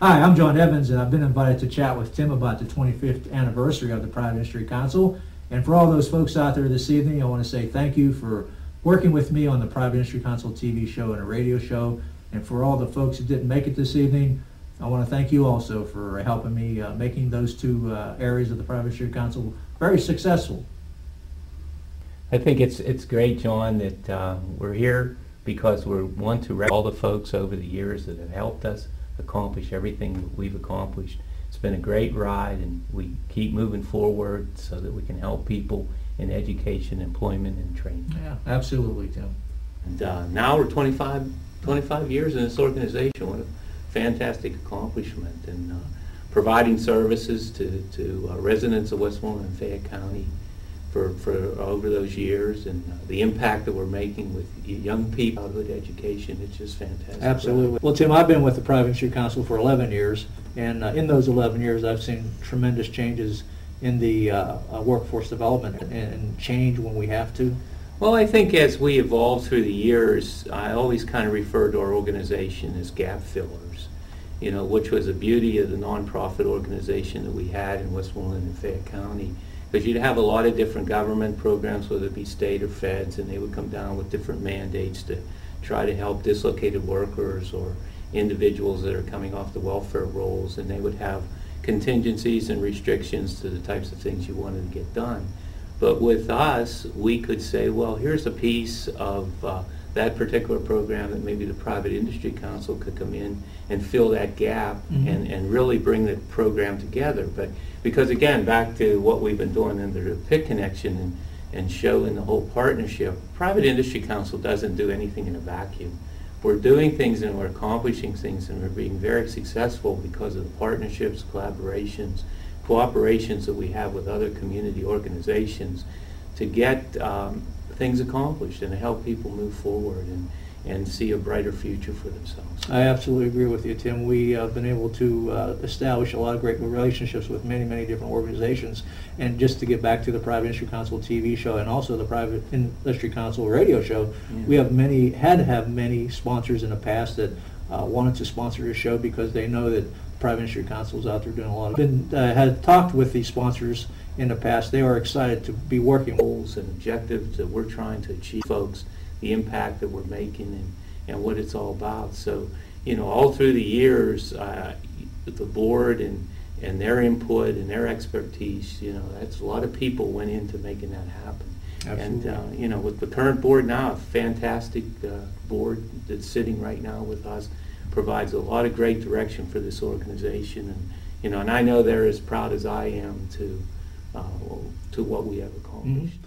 Hi, I'm John Evans, and I've been invited to chat with Tim about the 25th anniversary of the Private Industry Council. And for all those folks out there this evening, I want to say thank you for working with me on the Private Industry Council TV show and a radio show. And for all the folks who didn't make it this evening, I want to thank you also for helping me uh, making those two uh, areas of the Private Industry Council very successful. I think it's it's great, John, that uh, we're here because we want to recognize all the folks over the years that have helped us accomplish everything that we've accomplished. It's been a great ride, and we keep moving forward so that we can help people in education, employment, and training. Yeah, absolutely, Tim. And uh, now we're 25, 25 years in this organization. What a fantastic accomplishment. And uh, providing services to, to uh, residents of Westmoreland and Fayette County for, for over those years and uh, the impact that we're making with young people, childhood education, it's just fantastic. Absolutely. Well, Tim, I've been with the Private Industry Council for 11 years, and uh, in those 11 years, I've seen tremendous changes in the uh, uh, workforce development and, and change when we have to. Well, I think as we evolve through the years, I always kind of refer to our organization as gap fillers, you know, which was the beauty of the nonprofit organization that we had in Westmoreland and Fayette County. Because you'd have a lot of different government programs, whether it be state or feds, and they would come down with different mandates to try to help dislocated workers or individuals that are coming off the welfare rolls, and they would have contingencies and restrictions to the types of things you wanted to get done. But with us, we could say, well, here's a piece of uh, that particular program that maybe the private industry council could come in and fill that gap Mhm. and, and really bring the program together. But because again, back to what we've been doing under the PIC connection and, and showing the whole partnership, private industry council doesn't do anything in a vacuum. We're doing things and we're accomplishing things and we're being very successful because of the partnerships, collaborations, cooperations that we have with other community organizations to get um, things accomplished and to help people move forward and, and see a brighter future for themselves. I absolutely agree with you, Tim. We have been able to uh, establish a lot of great relationships with many, many different organizations. And just to get back to the Private Industry Council TV show and also the Private Industry Council radio show, Yeah. we have many, had to have many sponsors in the past that uh, wanted to sponsor the show because they know that Private Industry Council is out there doing a lot of, been, uh, had talked with the sponsors in the past. They are excited to be working goals and objectives that we're trying to achieve, folks, the impact that we're making and, and what it's all about. So, you know, all through the years, uh, the board and, and their input and their expertise, you know, that's a lot of people went into making that happen. Absolutely. And, uh, you know, with the current board now, a fantastic uh, board that's sitting right now with us, provides a lot of great direction for this organization. And, you know, and I know they're as proud as I am to, uh, to what we have accomplished.